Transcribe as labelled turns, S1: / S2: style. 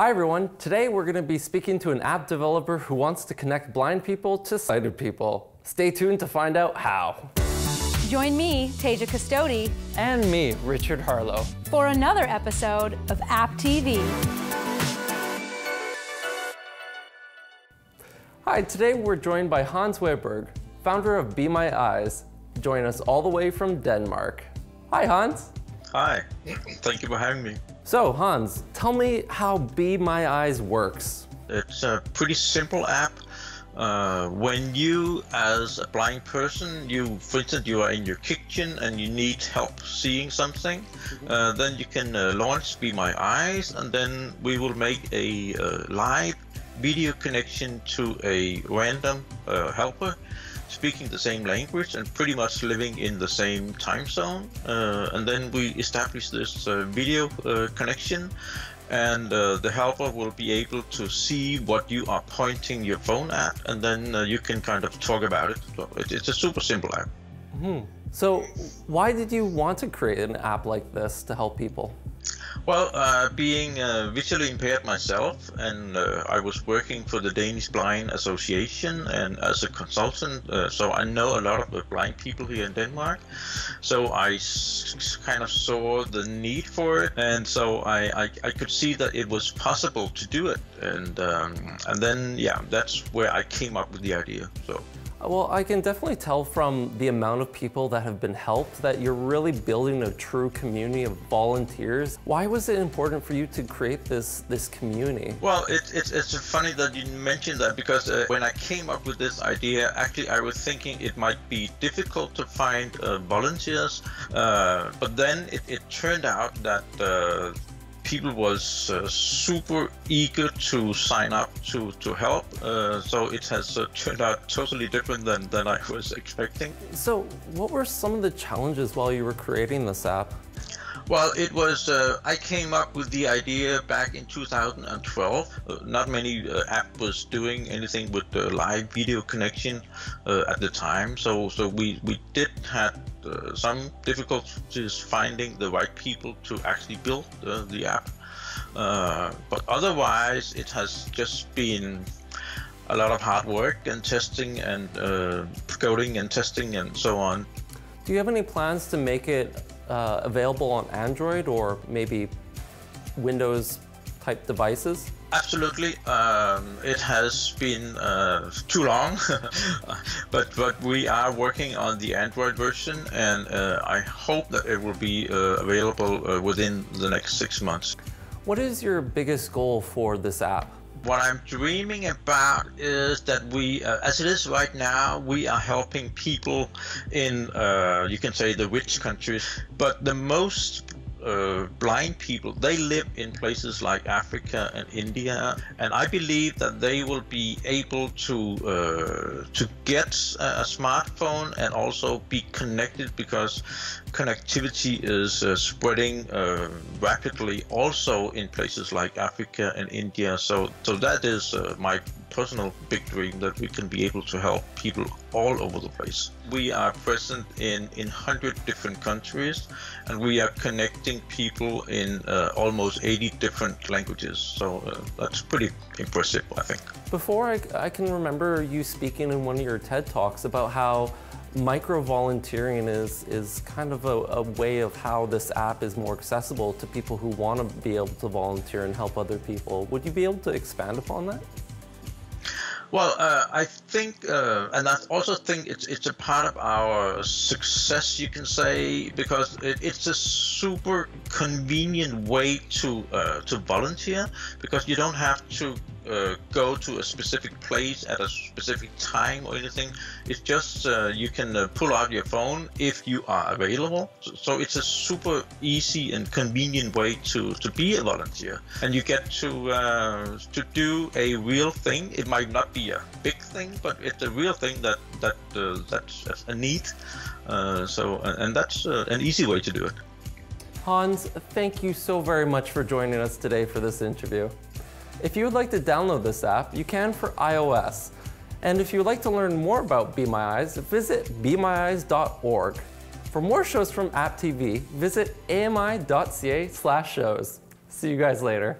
S1: Hi everyone, today we're going to be speaking to an app developer who wants to connect blind people to sighted people. Stay tuned to find out how.
S2: Join me, Tasia Custodi,
S1: And me, Richard Harlow.
S2: for another episode of App TV.
S1: Hi, today we're joined by Hans Wiberg, founder of Be My Eyes, join us all the way from Denmark. Hi Hans.
S3: Hi, thank you for having me.
S1: So Hans, tell me how Be My Eyes works.
S3: It's a pretty simple app. Uh, when you, as a blind person, you, for instance, you are in your kitchen and you need help seeing something, uh, then you can uh, launch Be My Eyes, and then we will make a uh, live video connection to a random uh, helper speaking the same language and pretty much living in the same time zone. Uh, and then we establish this uh, video uh, connection, and uh, the helper will be able to see what you are pointing your phone at, and then uh, you can kind of talk about it. So it, it's a super simple app.
S1: So why did you want to create an app like this to help people?
S3: Well, uh, being uh, visually impaired myself, and uh, I was working for the Danish Blind Association and as a consultant, uh, so I know a lot of the blind people here in Denmark. So I kind of saw the need for it, and so I, I, I could see that it was possible to do it, and um, and then yeah, that's where I came up with the idea. So.
S1: Well, I can definitely tell from the amount of people that have been helped that you're really building a true community of volunteers. Why was it important for you to create this this community?
S3: Well, it, it's it's funny that you mentioned that because uh, when I came up with this idea, actually I was thinking it might be difficult to find uh, volunteers, uh, but then it, it turned out that uh, people was uh, super eager to sign up to to help. Uh, so it has uh, turned out totally different than than I was expecting.
S1: So, what were some of the challenges while you were creating this app?
S3: Well, it was. Uh, I came up with the idea back in 2012. Uh, not many uh, app was doing anything with the live video connection uh, at the time, so so we we did have uh, some difficulties finding the right people to actually build uh, the app. Uh, but otherwise, it has just been a lot of hard work and testing and uh, coding and testing and so on.
S1: Do you have any plans to make it uh, available on Android or maybe Windows type devices?
S3: Absolutely, um, it has been uh, too long, but but we are working on the Android version, and uh, I hope that it will be uh, available uh, within the next six months.
S1: What is your biggest goal for this app?
S3: What I'm dreaming about is that we, uh, as it is right now, we are helping people in, uh, you can say, the rich countries, but the most uh, blind people they live in places like Africa and India, and I believe that they will be able to uh, to get a, smartphone and also be connected because connectivity is uh, spreading uh, rapidly also in places like Africa and India. So so that is uh, my personal big dream that we can be able to help people all over the place. We are present in in 100 different countries and we are connecting people in uh, almost 80 different languages. So uh, that's pretty impressive, I think.
S1: Before, I, I can remember you speaking in one of your TED Talks about how micro volunteering is, is kind of a, a way of how this app is more accessible to people who want to be able to volunteer and help other people. Would you be able to expand upon that?
S3: Well, uh, I think, uh, and I also think it's it's a part of our success, you can say, because it, it's a super convenient way to uh, to volunteer, because you don't have to uh, go to a specific place at a specific time or anything. It's just uh, you can uh, pull out your phone if you are available. So, it's a super easy and convenient way to, to be a volunteer, and you get to uh, to do a real thing. It might not be a big thing, but it's a real thing that that uh, that's, a need. Uh, so and, that's an easy way to do it.
S1: Hans, thank you so very much for joining us today for this interview. If you would like to download this app, you can for iOS. And if you would like to learn more about Be My Eyes, visit bemyeyes.org. For more shows from AppTV, visit ami.ca slash shows. See you guys later.